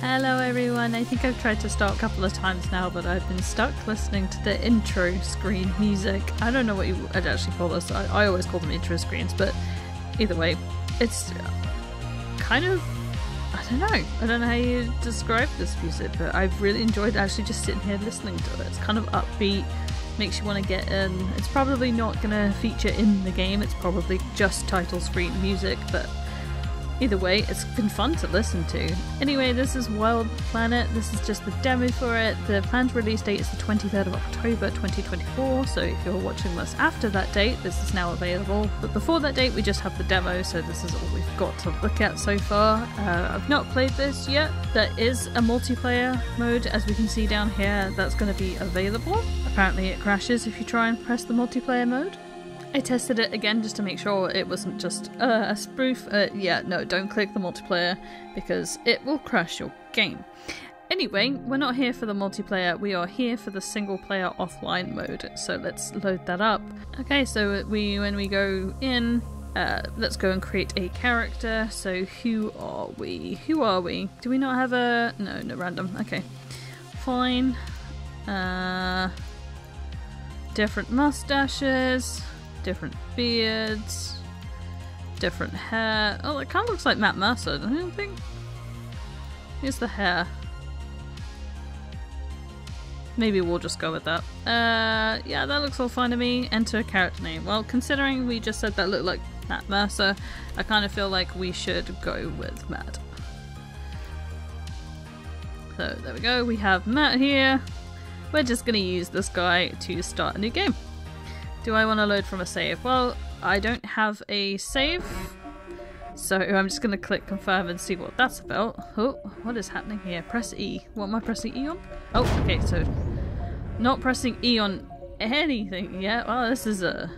Hello everyone, I think I've tried to start a couple of times now, but I've been stuck listening to the intro screen music. I don't know what you I'd actually call this, I, I always call them intro screens, but either way, it's kind of, I don't know, I don't know how you describe this music, but I've really enjoyed actually just sitting here listening to it. It's kind of upbeat, makes you want to get in. It's probably not going to feature in the game, it's probably just title screen music, but Either way, it's been fun to listen to. Anyway, this is Wild Planet. This is just the demo for it. The planned release date is the 23rd of October 2024, so if you're watching this after that date, this is now available. But before that date, we just have the demo, so this is all we've got to look at so far. Uh, I've not played this yet. There is a multiplayer mode, as we can see down here, that's going to be available. Apparently, it crashes if you try and press the multiplayer mode. I tested it again just to make sure it wasn't just uh, a spoof. Uh, yeah, no, don't click the multiplayer because it will crash your game. Anyway, we're not here for the multiplayer, we are here for the single player offline mode, so let's load that up. Okay, so we when we go in, uh, let's go and create a character. So who are we? Who are we? Do we not have a... no, no random, okay. Fine. Uh, different mustaches different beards, different hair. Oh, it kind of looks like Matt Mercer, don't you think? Here's the hair. Maybe we'll just go with that. Uh, yeah, that looks all fine to me. Enter a character name. Well, considering we just said that looked like Matt Mercer, I kind of feel like we should go with Matt. So there we go, we have Matt here. We're just gonna use this guy to start a new game. Do I want to load from a save? Well, I don't have a save, so I'm just going to click confirm and see what that's about. Oh, what is happening here? Press E. What am I pressing E on? Oh, okay, so not pressing E on anything yet. Well, this is a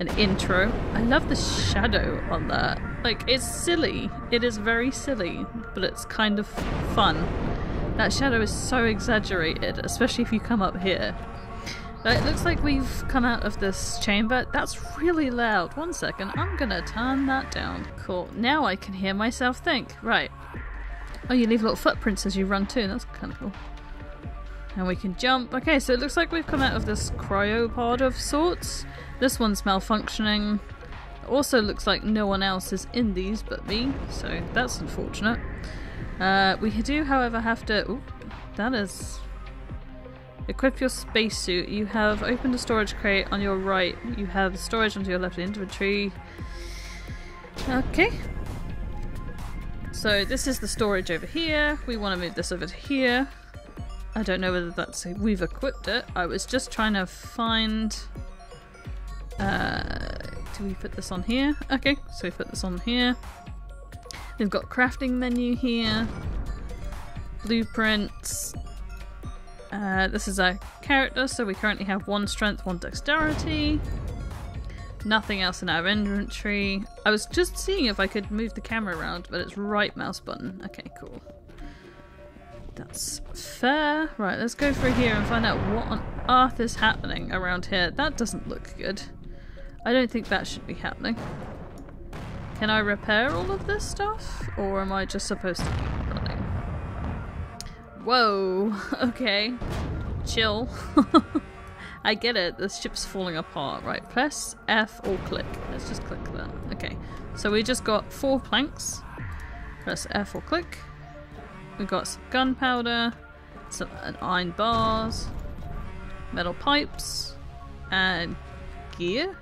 an intro. I love the shadow on that. Like, it's silly. It is very silly, but it's kind of fun. That shadow is so exaggerated, especially if you come up here. But it looks like we've come out of this chamber. That's really loud. One second, I'm gonna turn that down. Cool. Now I can hear myself think. Right. Oh, you leave little footprints as you run too. That's kind of cool. And we can jump. Okay, so it looks like we've come out of this cryopod of sorts. This one's malfunctioning. Also looks like no one else is in these but me, so that's unfortunate. Uh, we do, however, have to... Ooh, that is Equip your spacesuit. You have opened a storage crate on your right. You have storage onto your left inventory. Okay. So this is the storage over here. We want to move this over to here. I don't know whether that's we've equipped it. I was just trying to find. Uh, do we put this on here? Okay, so we put this on here. We've got crafting menu here, blueprints, uh, this is our character, so we currently have one strength, one dexterity. Nothing else in our inventory. I was just seeing if I could move the camera around, but it's right mouse button. Okay, cool. That's fair. Right, let's go through here and find out what on earth is happening around here. That doesn't look good. I don't think that should be happening. Can I repair all of this stuff? Or am I just supposed to? Whoa, okay. Chill. I get it, the ship's falling apart. Right, press F or click. Let's just click that. Okay, so we just got four planks. Press F or click. We've got some gunpowder, some iron bars, metal pipes, and gear.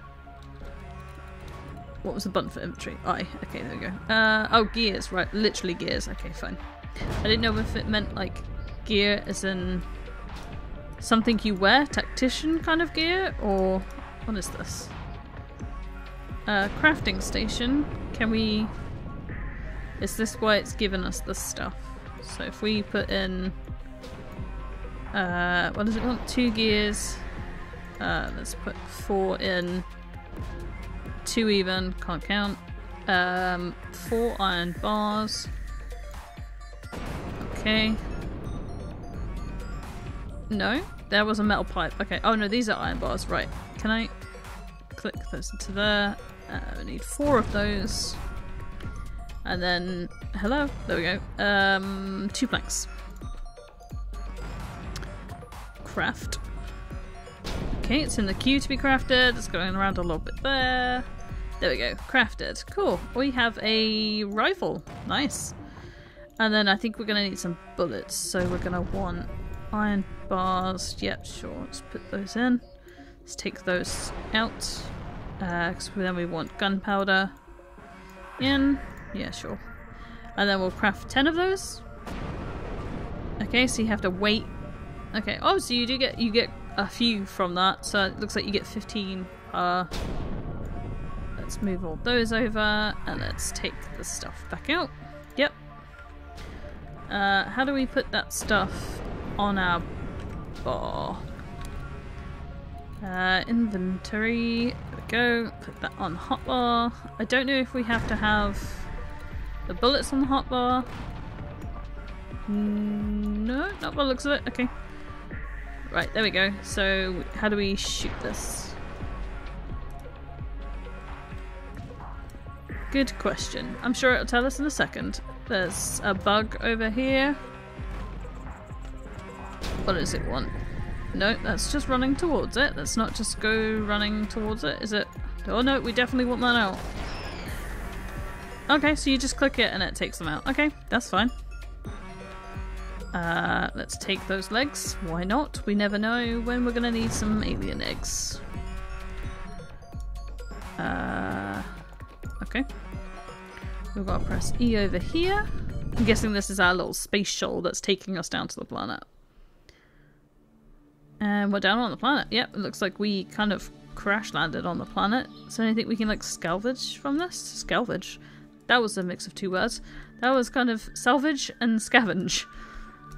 What was the button for infantry? I. Okay, there we go. Uh, oh, gears. Right, literally gears. Okay, fine. I didn't know if it meant like gear as in something you wear, tactician kind of gear, or what is this? Uh, crafting station. Can we... Is this why it's given us this stuff? So if we put in... Uh, what does it want? Two gears. Uh, let's put four in. Two even, can't count. Um, four iron bars. Okay. No? There was a metal pipe. Okay. Oh no, these are iron bars. Right. Can I click those into there? Uh, we need four of those. And then, hello, there we go. Um, two planks. Craft. Okay, it's in the queue to be crafted. It's going around a little bit there. There we go, crafted. Cool. We have a rifle. Nice. And then I think we're going to need some bullets. So we're going to want iron bars. Yep, sure. Let's put those in. Let's take those out. Because uh, then we want gunpowder in. Yeah, sure. And then we'll craft 10 of those. Okay, so you have to wait. Okay, oh, so you do get you get a few from that. So it looks like you get 15 uh Let's move all those over and let's take the stuff back out. Yep. Uh, how do we put that stuff on our bar? Uh, inventory. There we go. Put that on hotbar. I don't know if we have to have the bullets on the hotbar. No, not by the looks of it. Okay. Right, there we go. So, how do we shoot this? Good question. I'm sure it'll tell us in a second. There's a bug over here. What does it want? No, that's just running towards it. Let's not just go running towards it, is it? Oh no, we definitely want that out. Okay, so you just click it and it takes them out. Okay, that's fine. Uh, let's take those legs. Why not? We never know when we're gonna need some alien eggs. Uh, Okay. We've got to press E over here. I'm guessing this is our little space shuttle that's taking us down to the planet. Uh, and we're down on the planet. Yep, it looks like we kind of crash landed on the planet. So anything we can like salvage from this? Salvage. That was a mix of two words. That was kind of salvage and scavenge.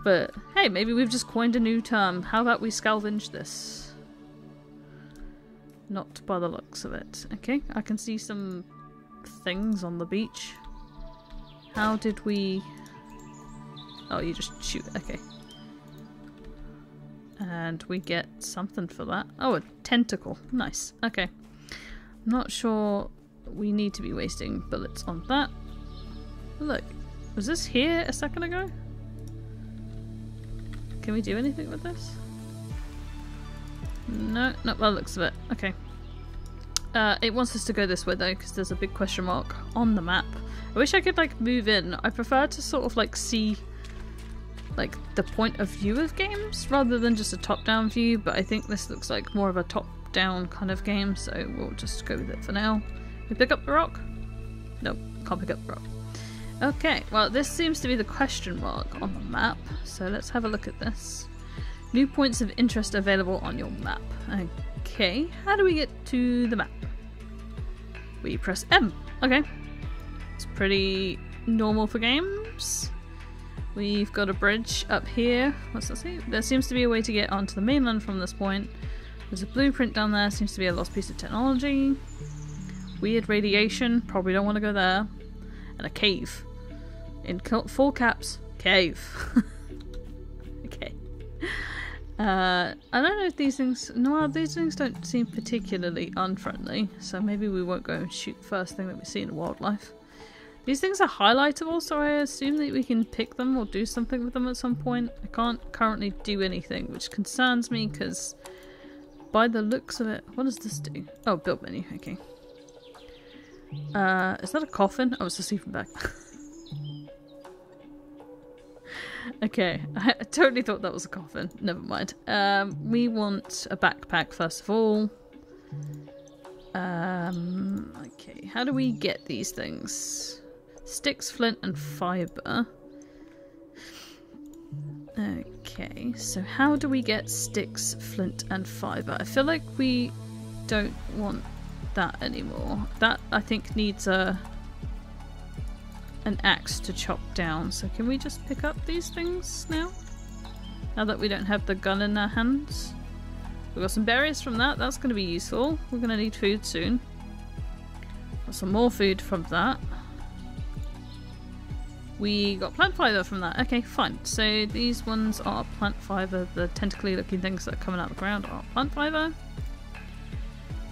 But hey, maybe we've just coined a new term. How about we scavenge this? Not by the looks of it. Okay, I can see some things on the beach. How did we... Oh, you just shoot. Okay. And we get something for that. Oh, a tentacle. Nice. Okay. Not sure we need to be wasting bullets on that. Look. Was this here a second ago? Can we do anything with this? No, not by the looks of it. Okay. Uh, it wants us to go this way though, because there's a big question mark on the map. I wish I could like move in. I prefer to sort of like see like the point of view of games rather than just a top-down view, but I think this looks like more of a top-down kind of game, so we'll just go with it for now. We pick up the rock? Nope, can't pick up the rock. Okay, well this seems to be the question mark on the map, so let's have a look at this. New points of interest available on your map. Okay, how do we get to the map? We press M. Okay. It's pretty normal for games. We've got a bridge up here. What's that say? There seems to be a way to get onto the mainland from this point. There's a blueprint down there. Seems to be a lost piece of technology. Weird radiation. Probably don't want to go there. And a cave. In full caps, cave. okay. Uh, I don't know if these things. No, these things don't seem particularly unfriendly, so maybe we won't go and shoot the first thing that we see in wildlife. These things are highlightable, so I assume that we can pick them or do something with them at some point. I can't currently do anything, which concerns me because by the looks of it, what does this do? Oh, build menu. Okay. Uh, is that a coffin? Oh, it's a sleeping bag. okay, I totally thought that was a coffin. Never mind. Um, we want a backpack first of all. Um, okay, how do we get these things? Sticks, flint, and fiber. Okay, so how do we get sticks, flint, and fiber? I feel like we don't want that anymore. That, I think, needs a an axe to chop down. So can we just pick up these things now? Now that we don't have the gun in our hands. We've got some berries from that. That's going to be useful. We're going to need food soon. Got some more food from that. We got plant fiber from that. Okay, fine. So these ones are plant fiber. The tentacly looking things that are coming out of the ground are plant fiber.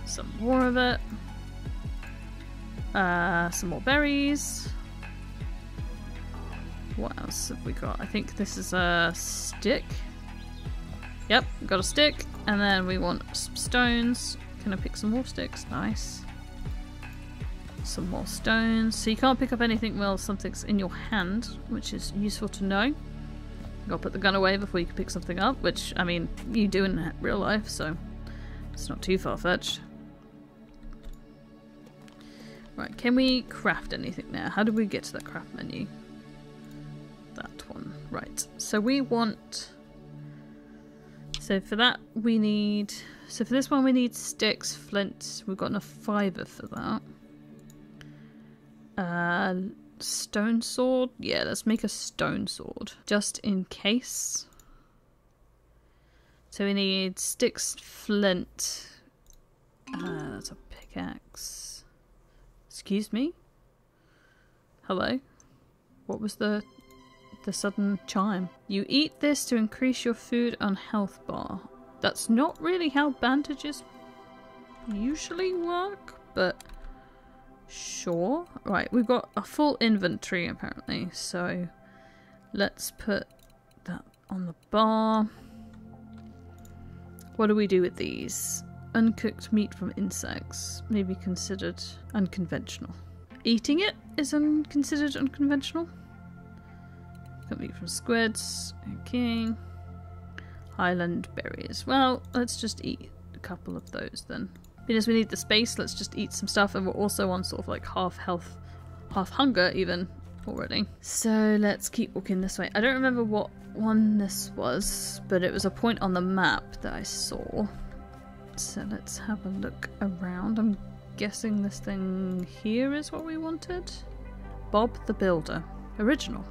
Some more of it. Uh, some more berries. What else have we got? I think this is a stick. Yep, got a stick. And then we want some stones. Can I pick some more sticks? Nice. Some more stones. So you can't pick up anything while something's in your hand, which is useful to know. You gotta put the gun away before you can pick something up, which, I mean, you do in real life, so it's not too far-fetched. Right, can we craft anything now? How do we get to that craft menu? That one. Right, so we want... So for that we need... So for this one we need sticks, flint. We've got enough fibre for that. Uh, stone sword? Yeah, let's make a stone sword. Just in case. So we need sticks, flint. Uh, that's a pickaxe. Excuse me? Hello? What was the the sudden chime? You eat this to increase your food and health bar. That's not really how bandages usually work, but sure. Right, we've got a full inventory apparently, so let's put that on the bar. What do we do with these? Uncooked meat from insects may be considered unconventional. Eating it is un considered unconventional. Meat from squids. Okay. Highland berries. Well, let's just eat a couple of those then. Because we need the space, let's just eat some stuff and we're also on sort of like half health, half hunger even already. So let's keep walking this way. I don't remember what one this was, but it was a point on the map that I saw. So let's have a look around. I'm guessing this thing here is what we wanted. Bob the Builder. Original.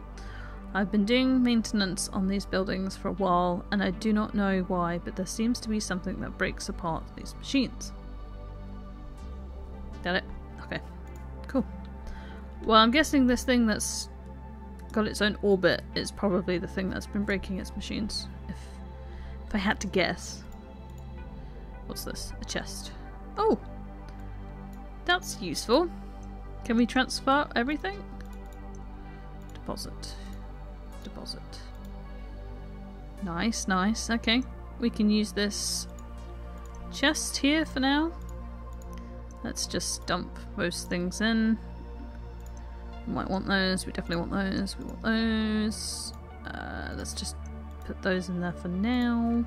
I've been doing maintenance on these buildings for a while and I do not know why, but there seems to be something that breaks apart these machines. Got it? Okay. Cool. Well, I'm guessing this thing that's got its own orbit is probably the thing that's been breaking its machines. If, if I had to guess. What's this? A chest. Oh! That's useful. Can we transfer everything? Deposit. Deposit. Nice, nice. Okay. We can use this chest here for now. Let's just dump most things in. We might want those. We definitely want those. We want those. Uh, let's just put those in there for now.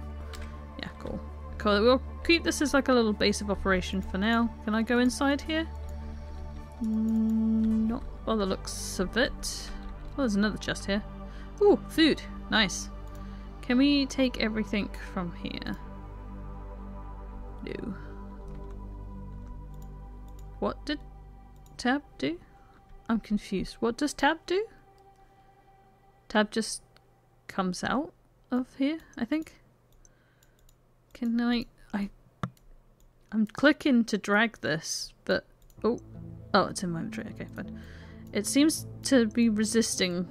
Yeah, cool. Cool. We'll keep this as like a little base of operation for now. Can I go inside here? Mm, not by the looks of it. Oh, there's another chest here. Ooh, food. Nice. Can we take everything from here? No. What did tab do? I'm confused. What does tab do? Tab just comes out of here, I think. Can I... I... I'm clicking to drag this, but... Oh. Oh, it's in my inventory. Okay, fine. It seems to be resisting.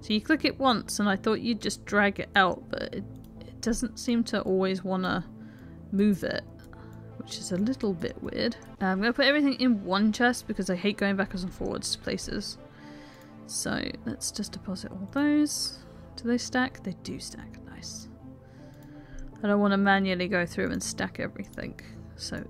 So you click it once and I thought you'd just drag it out, but it, it doesn't seem to always want to move it which is a little bit weird. Uh, I'm going to put everything in one chest because I hate going backwards and forwards to places. So let's just deposit all those. Do they stack? They do stack. Nice. I don't want to manually go through and stack everything. So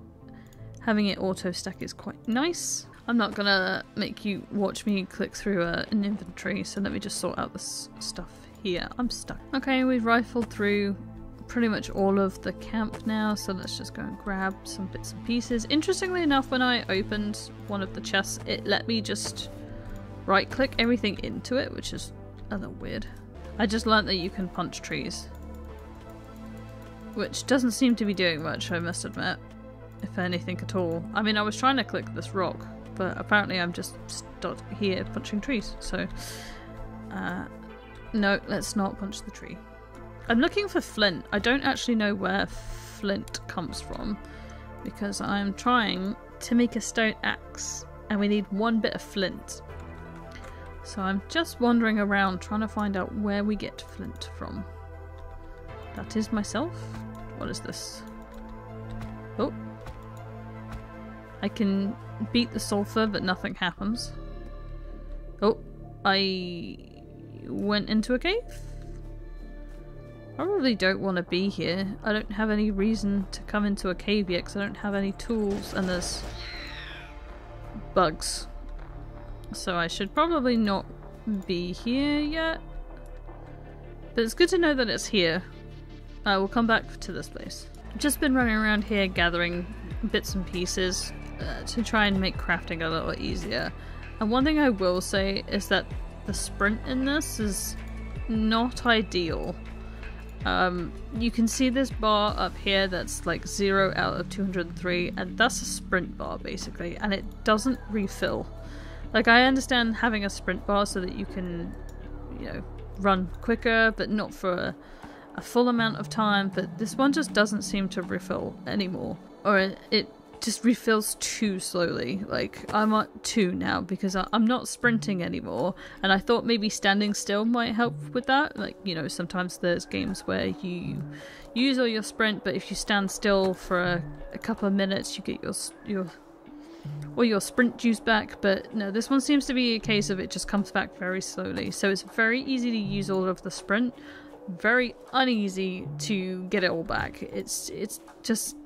having it auto stack is quite nice. I'm not to make you watch me click through a, an inventory, so let me just sort out this stuff here. I'm stuck. Okay, we've rifled through pretty much all of the camp now, so let's just go and grab some bits and pieces. Interestingly enough, when I opened one of the chests, it let me just right click everything into it, which is a little weird. I just learned that you can punch trees. Which doesn't seem to be doing much, I must admit. If anything at all. I mean, I was trying to click this rock, but apparently I'm just stuck here punching trees, so... Uh, no, let's not punch the tree. I'm looking for flint. I don't actually know where flint comes from because I'm trying to make a stone axe and we need one bit of flint. So I'm just wandering around trying to find out where we get flint from. That is myself. What is this? Oh. I can beat the sulfur but nothing happens. Oh. I went into a cave? I probably don't want to be here. I don't have any reason to come into a cave yet because I don't have any tools and there's bugs. So I should probably not be here yet. But it's good to know that it's here. I will come back to this place. Just been running around here gathering bits and pieces uh, to try and make crafting a little easier. And one thing I will say is that the sprint in this is not ideal. Um, you can see this bar up here that's like 0 out of 203 and that's a sprint bar basically and it doesn't refill. Like I understand having a sprint bar so that you can, you know, run quicker but not for a, a full amount of time but this one just doesn't seem to refill anymore. Or it, it just refills too slowly. Like I'm at two now because I, am not sprinting anymore, and I thought maybe standing still might help with that. Like you know, sometimes there's games where you use all your sprint, but if you stand still for a, a couple of minutes, you get your your or your sprint juice back. But no, this one seems to be a case of it just comes back very slowly. So it's very easy to use all of the sprint. Very uneasy to get it all back. It's it's just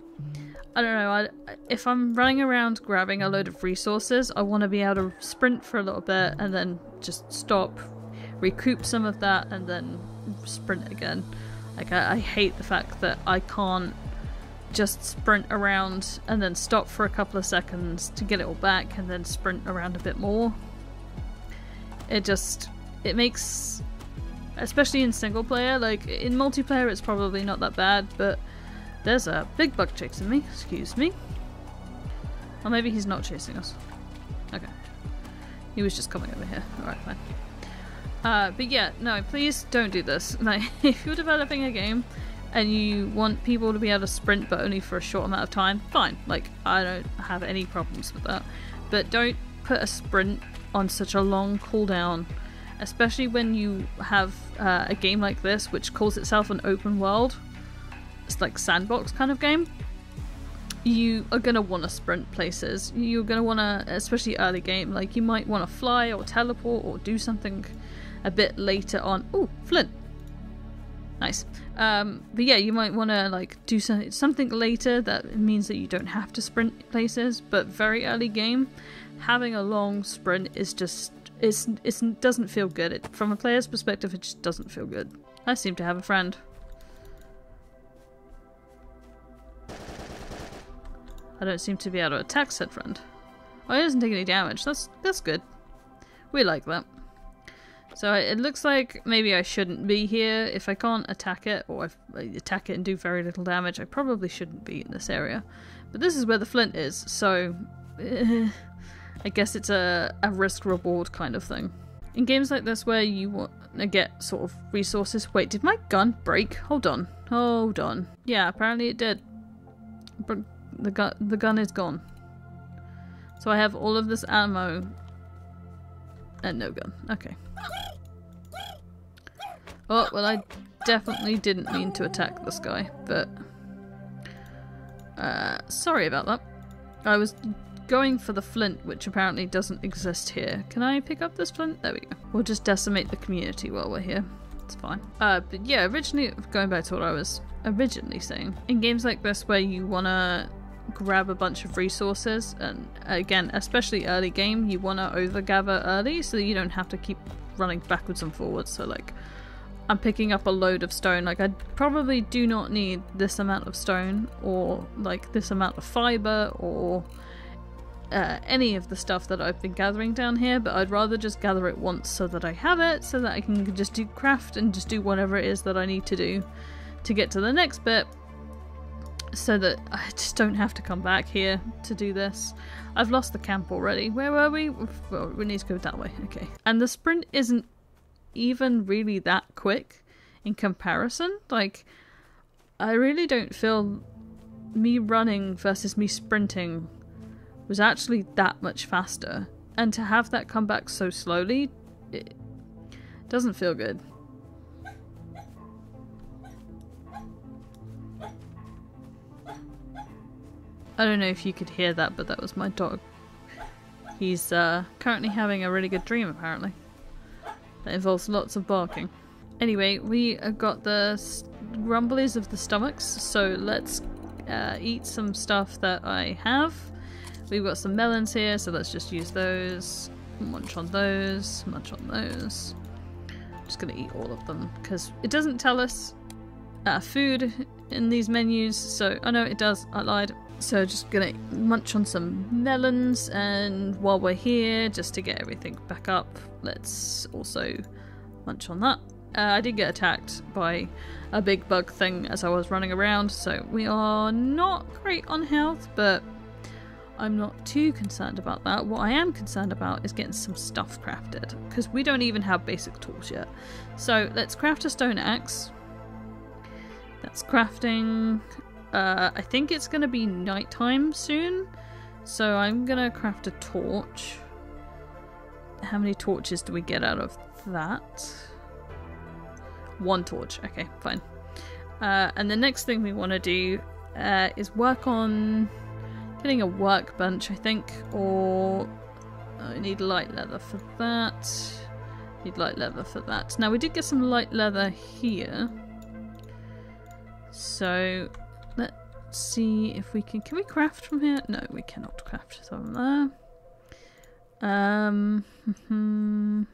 I don't know, I, if I'm running around grabbing a load of resources, I want to be able to sprint for a little bit and then just stop, recoup some of that, and then sprint again. Like, I, I hate the fact that I can't just sprint around and then stop for a couple of seconds to get it all back and then sprint around a bit more. It just, it makes, especially in single player, like in multiplayer it's probably not that bad, but there's a big bug chasing me. Excuse me. Or maybe he's not chasing us. Okay. He was just coming over here. Alright, fine. Uh, but yeah, no, please don't do this. Like, if you're developing a game and you want people to be able to sprint but only for a short amount of time, fine. Like, I don't have any problems with that. But don't put a sprint on such a long cooldown, especially when you have uh, a game like this which calls itself an open world like sandbox kind of game, you are gonna want to sprint places. You're gonna want to, especially early game, like you might want to fly or teleport or do something a bit later on. Oh, Flint. Nice. Um, but yeah, you might want to like do some, something later that means that you don't have to sprint places. But very early game, having a long sprint is just it's, it's it doesn't feel good. It, from a player's perspective, it just doesn't feel good. I seem to have a friend. I don't seem to be able to attack said friend. Oh, he doesn't take any damage. That's that's good. We like that. So it looks like maybe I shouldn't be here. If I can't attack it, or I attack it and do very little damage, I probably shouldn't be in this area. But this is where the flint is, so eh, I guess it's a, a risk-reward kind of thing. In games like this where you want to get sort of resources... Wait, did my gun break? Hold on. Hold on. Yeah, apparently it did. But the gun the gun is gone. So I have all of this ammo and no gun. Okay. Oh, well I definitely didn't mean to attack this guy, but uh, sorry about that. I was going for the flint, which apparently doesn't exist here. Can I pick up this flint? There we go. We'll just decimate the community while we're here. It's fine. Uh, but yeah, originally, going back to what I was originally saying, in games like this where you want to grab a bunch of resources and again especially early game you want to over gather early so you don't have to keep running backwards and forwards. So like I'm picking up a load of stone. Like I probably do not need this amount of stone or like this amount of fiber or uh, any of the stuff that I've been gathering down here but I'd rather just gather it once so that I have it so that I can just do craft and just do whatever it is that I need to do to get to the next bit so that I just don't have to come back here to do this. I've lost the camp already. Where were we? Well, we need to go that way. Okay. And the sprint isn't even really that quick in comparison. Like, I really don't feel me running versus me sprinting was actually that much faster. And to have that come back so slowly, it doesn't feel good. I don't know if you could hear that, but that was my dog. He's uh, currently having a really good dream, apparently. That involves lots of barking. Anyway, we got the rumblies of the stomachs, so let's uh, eat some stuff that I have. We've got some melons here, so let's just use those. Munch on those, munch on those. I'm just gonna eat all of them because it doesn't tell us uh, food in these menus, so I oh know it does, I lied. So just gonna munch on some melons and while we're here, just to get everything back up, let's also munch on that. Uh, I did get attacked by a big bug thing as I was running around, so we are not great on health, but I'm not too concerned about that. What I am concerned about is getting some stuff crafted, because we don't even have basic tools yet. So let's craft a stone axe. That's crafting. Uh, I think it's going to be nighttime soon, so I'm going to craft a torch. How many torches do we get out of that? One torch. Okay, fine. Uh, and the next thing we want to do uh, is work on getting a workbench, I think, or I need light leather for that. Need light leather for that. Now we did get some light leather here. So see if we can. Can we craft from here? No, we cannot craft from there. Um,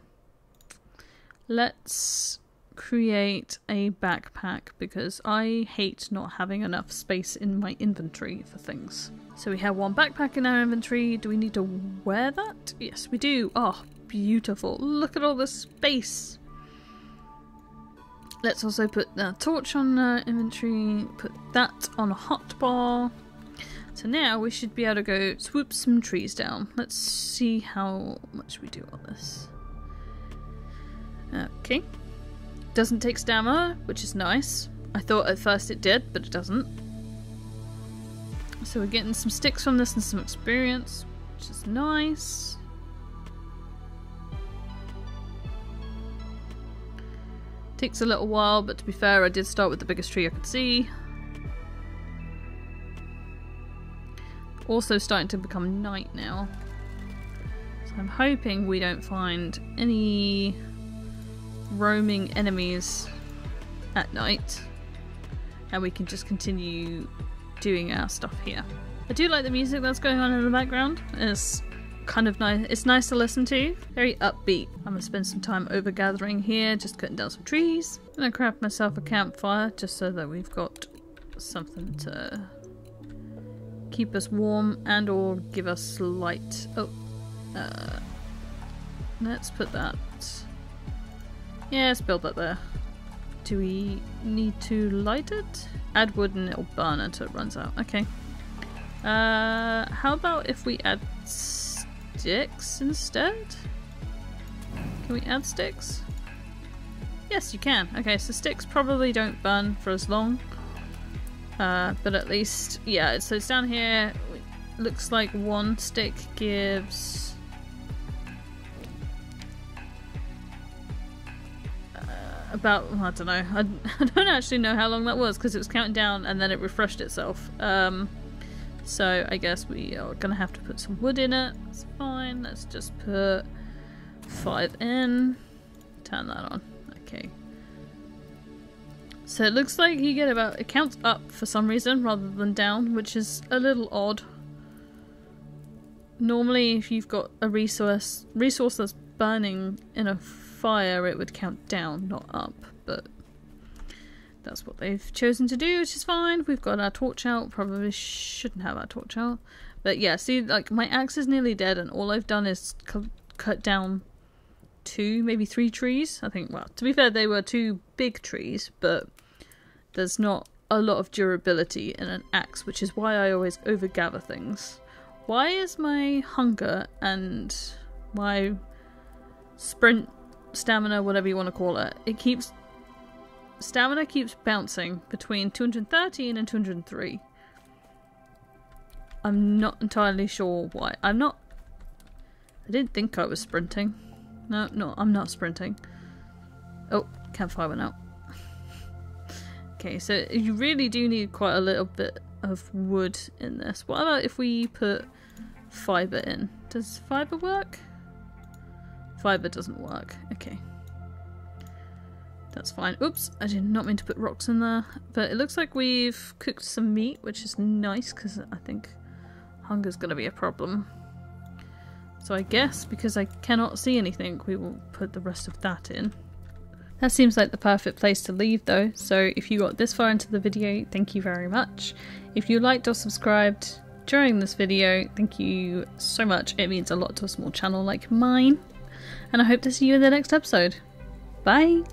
let's create a backpack because I hate not having enough space in my inventory for things. So we have one backpack in our inventory. Do we need to wear that? Yes, we do. Oh, beautiful. Look at all the space. Let's also put the torch on the inventory, put that on a hotbar. So now we should be able to go swoop some trees down. Let's see how much we do on this. Okay. Doesn't take stamina, which is nice. I thought at first it did, but it doesn't. So we're getting some sticks from this and some experience, which is nice. Takes a little while, but to be fair, I did start with the biggest tree I could see. Also starting to become night now. So I'm hoping we don't find any roaming enemies at night and we can just continue doing our stuff here. I do like the music that's going on in the background. It's kind of nice. It's nice to listen to. Very upbeat. I'm gonna spend some time over gathering here, just cutting down some trees. I'm gonna craft myself a campfire just so that we've got something to keep us warm and or give us light. Oh, uh, let's put that yeah, let's build that there. Do we need to light it? Add wood and it'll burn until it runs out. Okay. Uh, how about if we add sticks instead? Can we add sticks? Yes, you can. Okay, so sticks probably don't burn for as long. Uh, but at least, yeah, so it's down here. Looks like one stick gives about I don't know. I, I don't actually know how long that was because it was counting down and then it refreshed itself. Um, so I guess we are gonna have to put some wood in it. That's fine. Let's just put five in. Turn that on. Okay. So it looks like you get about it counts up for some reason rather than down, which is a little odd. Normally, if you've got a resource resource that's burning in a fire, it would count down, not up, but that's what they've chosen to do, which is fine. We've got our torch out. Probably shouldn't have our torch out. But yeah, see, like, my axe is nearly dead, and all I've done is cut down two, maybe three trees. I think, well, to be fair, they were two big trees, but there's not a lot of durability in an axe, which is why I always overgather things. Why is my hunger and my sprint stamina, whatever you want to call it, it keeps stamina keeps bouncing between 213 and 203. I'm not entirely sure why. I'm not. I didn't think I was sprinting. No, no, I'm not sprinting. Oh, campfire went out. okay, so you really do need quite a little bit of wood in this. What about if we put fibre in? Does fibre work? Fiber doesn't work. Okay. That's fine. Oops, I did not mean to put rocks in there. But it looks like we've cooked some meat, which is nice because I think hunger's going to be a problem. So I guess because I cannot see anything, we will put the rest of that in. That seems like the perfect place to leave though, so if you got this far into the video, thank you very much. If you liked or subscribed during this video, thank you so much. It means a lot to a small channel like mine. And I hope to see you in the next episode. Bye!